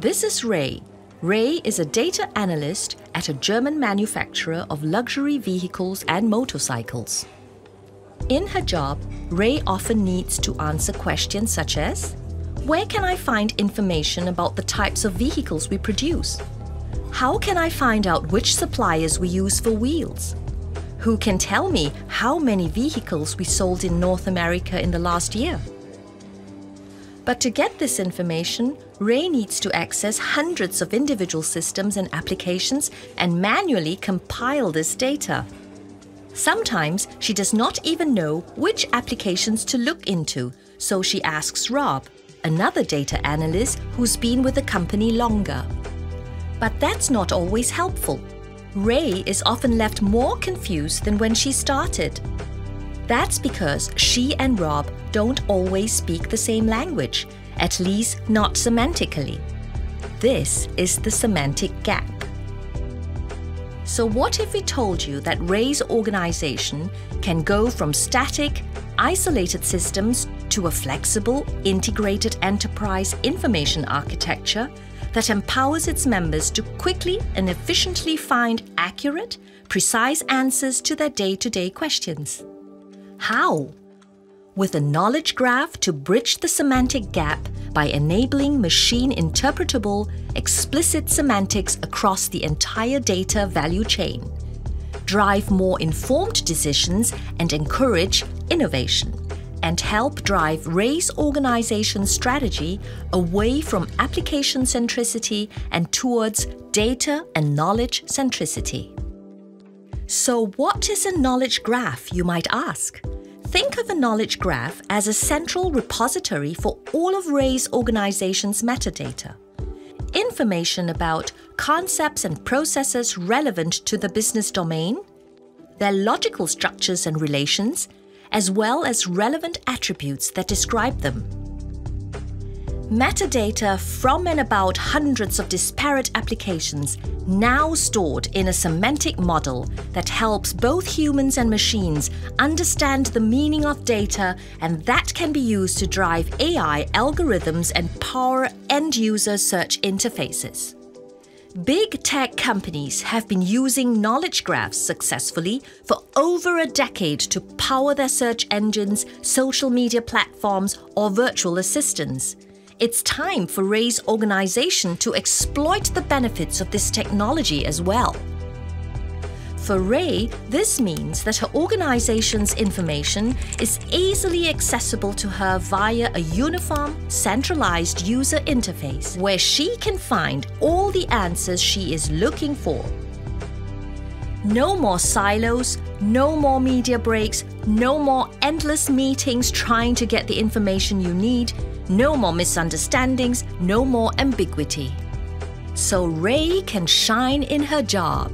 This is Ray. Ray is a data analyst at a German manufacturer of luxury vehicles and motorcycles. In her job, Ray often needs to answer questions such as Where can I find information about the types of vehicles we produce? How can I find out which suppliers we use for wheels? Who can tell me how many vehicles we sold in North America in the last year? But to get this information, Ray needs to access hundreds of individual systems and applications and manually compile this data. Sometimes she does not even know which applications to look into, so she asks Rob, another data analyst who's been with the company longer. But that's not always helpful. Ray is often left more confused than when she started. That's because she and Rob don't always speak the same language, at least not semantically. This is the semantic gap. So, what if we told you that Ray's organization can go from static, isolated systems to a flexible, integrated enterprise information architecture that empowers its members to quickly and efficiently find accurate, precise answers to their day to day questions? How? With a knowledge graph to bridge the semantic gap by enabling machine interpretable, explicit semantics across the entire data value chain. Drive more informed decisions and encourage innovation. And help drive Ray's organization strategy away from application centricity and towards data and knowledge centricity. So, what is a knowledge graph, you might ask? Think of a knowledge graph as a central repository for all of Ray's organization's metadata. Information about concepts and processes relevant to the business domain, their logical structures and relations, as well as relevant attributes that describe them. Metadata from and about hundreds of disparate applications now stored in a semantic model that helps both humans and machines understand the meaning of data and that can be used to drive AI algorithms and power end user search interfaces. Big tech companies have been using knowledge graphs successfully for over a decade to power their search engines, social media platforms, or virtual assistants. It's time for Ray's organization to exploit the benefits of this technology as well. For Ray, this means that her organization's information is easily accessible to her via a uniform, centralized user interface where she can find all the answers she is looking for. No more silos, no more media breaks, no more endless meetings trying to get the information you need, no more misunderstandings, no more ambiguity. So Ray can shine in her job